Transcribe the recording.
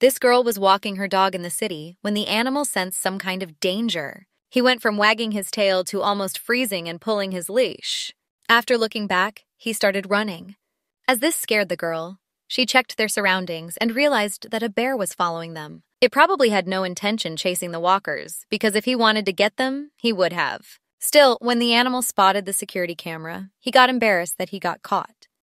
This girl was walking her dog in the city when the animal sensed some kind of danger. He went from wagging his tail to almost freezing and pulling his leash. After looking back, he started running. As this scared the girl, she checked their surroundings and realized that a bear was following them. It probably had no intention chasing the walkers, because if he wanted to get them, he would have. Still, when the animal spotted the security camera, he got embarrassed that he got caught.